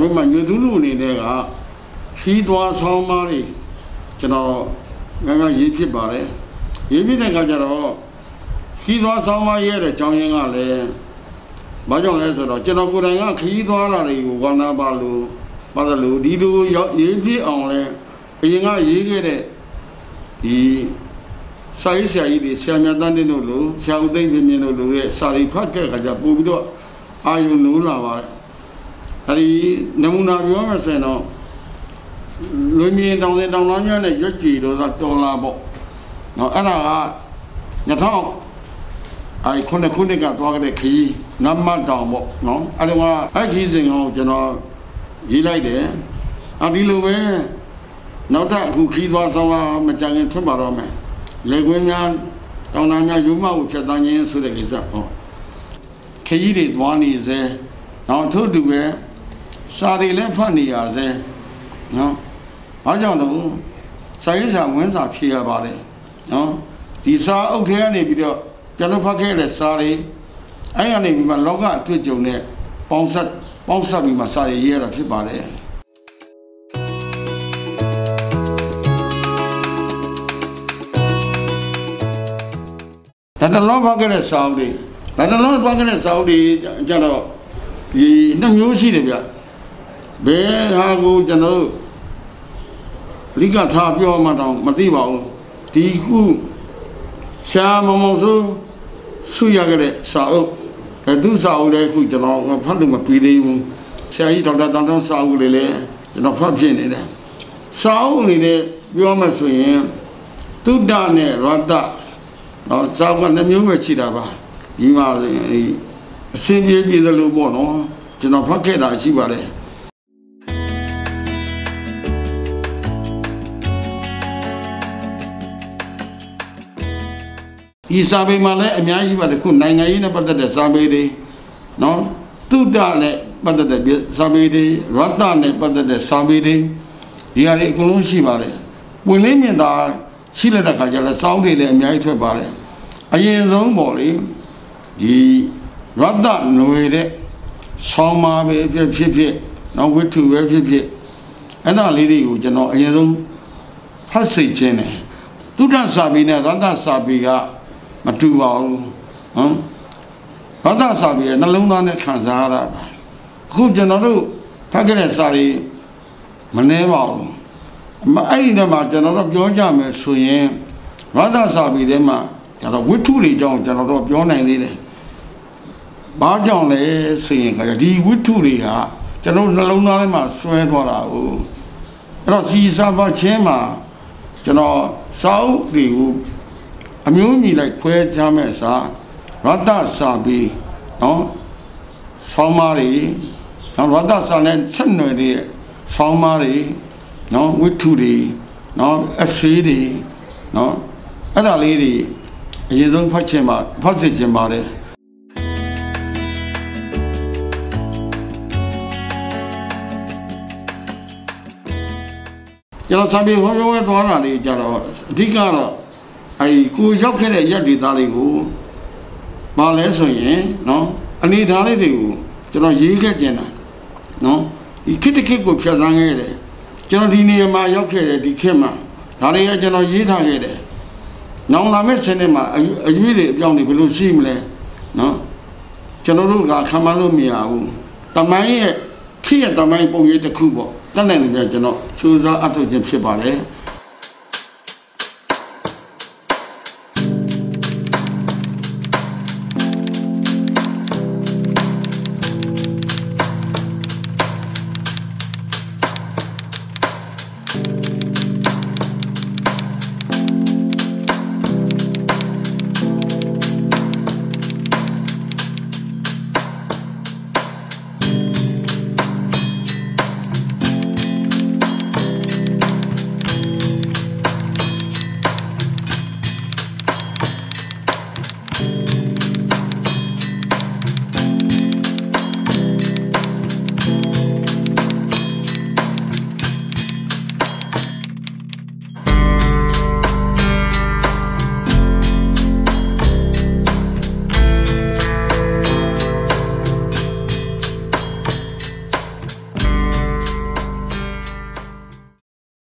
မေမှာညသူလူအနေနဲ့ကခီးသွားဆောင်မားတွေကျွန်တော်ငါငါရေးဖြစ်ပါတယ်ရေးဖြစ်တဲ့အခါကျတော့ခီးသွားဆောင်မားရဲ့တဲ့ကြောင်းရင်းကလည်းဘာကြောင့်လဲဆိုတော့ကျွန်တော်ကိုယ်တိုင်ကခီးသွားတာတွေကိုဝါနာပါလို့ပါတယ်လို့ဒီလိုရေးဖြစ်အောင်လဲအရင်ကရေးခဲ့တဲ့ဒီစာရေးဆရာကြီးတွေဆရာမြတ်တန်းတင်တို့လိုဆရာဦးသိန်းပြင်းပြင်းတို့လိုရဲ့စာရီဖတ်ခဲ့ကြကြပို့ပြီးတော့အာယုံနိုးလာပါတယ် အဲဒီနမူနာပြောမှဆိုရင်တော့လူမြင်တောင်စင်တောင်သားများနဲ့ရွက်ကြည်တော့တော်လာပေါ့နော်အဲ့ဒါက2000အဲခုနှစ်ခုနှစ်ကသွားခဲ့တဲ့ခရီးနမတ်တောင်ပေါ့နော်အဲ့ဒီကအဲ့ခရီးစဉ်ကိုကျွန်တော်ရေးလိုက်တယ်အဒီလိုပဲနောက်ထပ်အခုခီးသွားဆောင်တာမကြခင်ထွက်ပါတော့မယ်လေကွင်းများတောင်တန်းများယူမကိုဖြတ်တန်းခြင်းဆိုတဲ့ကိစ္စဟောခရီးတွေသွားနေစေနောက်ထို့တူပဲ စာတွေလည်းဖတ်နေရစေနော်ဘာကြောင့်လဲစာရေးစာဝင်စာဖြေရပါတယ်နော်ဒီစာအုပ်ထဲကနေပြီးတော့ကျွန်တော်ဖတ်ခဲ့တဲ့စာတွေအဲ့ကနေပြီးမှလောကအတွေ့အကြုံနဲ့ပေါင်းဆက်ပေါင်းဆက်ပြီးမှစာရေးရတာဖြစ်ပါတယ်ဒါတလုံးပေါက်ခဲ့တဲ့စာအုပ်တွေဒါတလုံးပေါက်ခဲ့တဲ့စာအုပ်တွေကြတော့ဒီနှစ်မျိုးရှိတယ်ဗျ ဘယ်ဟာကိုကျွန်တော်အဓိကထားပြောမှတော့မသိပါဘူးဒီခုရှားမမောင်ဆိုဆုရခဲ့တဲ့စာအုပ်အဲသူစာအုပ်လည်းခုကျွန်တော်ဖတ်လို့မပြီးသေးဘူးဆရာကြီးဒေါက်တာတန်တောင်းစာအုပ်လေးလည်းကျွန်တော်ဖတ်ဖြစ်နေတယ်စာအုပ်အနေနဲ့ပြောမှဆိုရင်တုဒ္ဒနဲ့ရတ္တနော်စာအုပ်ကနှမျိုးပဲရှိတာပါဒီမှာအစင်းပြေးပြေးသလိုပေါ့နော်ကျွန်တော်ဖတ်ခဲ့တာရှိပါတယ် ဒီစာပေမှာလည်းအများကြီးပါတယ်ခုနိုင်ငံရေးနဲ့ပတ်သက်တဲ့စာပေတွေနော်တုဒ္ဒနဲ့ပတ်သက်တဲ့စာပေတွေရတ္တနဲ့ပတ်သက်တဲ့စာပေတွေဒီဟာတွေအကုန်လုံးရှိပါတယ်ပွင့်လင်းမြင်သာရှိလက်တဲ့ခါကျလည်းစောင်းတွေလည်းအများကြီးထွက်ပါတယ်အရင်ဆုံးပေါ့လေဒီရတ္တຫນွေတဲ့ဆောင်းပါပဲဖြစ်ဖြစ်ဖြစ်နောက်ဝိထုပဲဖြစ်ဖြစ်အဲ့ဒါလေးတွေကိုကျွန်တော်အရင်ဆုံးဖတ်စိတ်ခြင်းတယ်တုဒ္ဒစာပေနဲ့ရတ္တစာပေက မတူပါဘူးဟမ်ဘာသာစာပေနှလုံးသားနဲ့ခံစားရတာပါအခုကျွန်တော်တို့ဖတ်ခဲ့တဲ့စာတွေမနှဲပါဘူးမအဲ့ဒီထဲမှာကျွန်တော်တို့ပြောကြမယ်ဆိုရင်ဘာသာစာပေထဲမှာကျွန်တော်ဝိထုတွေကြောင့်ကျွန်တော်တို့ပြောနိုင်သေးတယ်ဘာကြောင့်လဲဆိုရင်ဒီဝိထုတွေဟာကျွန်တော်နှလုံးသားထဲမှာဆွဲသွားတာ哦အဲ့တော့စီစာပါချင်းမှာကျွန်တော်စာအုပ်တွေကို အမျိုးမြည်လိုက်ခွဲခြားမဲ့စာရတ္တစာပြီးနော်ဆောင်းမားတွေနော်ရတ္တစာနဲ့ဆက်နွယ်တဲ့ဆောင်းမားတွေနော်ဝိထုတွေနော်အဆေးတွေနော်အဲ့ဒါလေးတွေအရင်ဆုံးဖတ်ချင်ပါဖတ်စေချင်ပါတယ်ကျွန်တော်စာပေဟောပြောဝဲသွားတာလေးကြတော့အဓိကတော့ အဲဒီကိုရောက်ခဲ့တဲ့ရက်ဒေသလေးကိုမလဲဆိုရင်နော်အနေထားလေးတွေကိုကျွန်တော်ရေးခဲ့ကျင်တာနော်ဒီခစ်တခစ်ကိုဖြတ်သန်းခဲ့တယ်ကျွန်တော်ဒီနေရာမှာရောက်ခဲ့တယ်ဒီခစ်မှာဒါတွေကကျွန်တော်ရေးထားခဲ့တယ်နောင်လာမယ့်စနေမှာအရွေးတွေအပြောင်းတွေဘယ်လိုရှိမလဲနော်ကျွန်တော်တို့ကခံမလို့မရဘူးတမိုင်းရဲ့ခေတ်ရဲ့တမိုင်းပုံရိပ်တစ်ခုပေါ့တတ်နိုင်တယ်ကျွန်တော်စူးစမ်းအထောက်ခြင်းဖြစ်ပါတယ်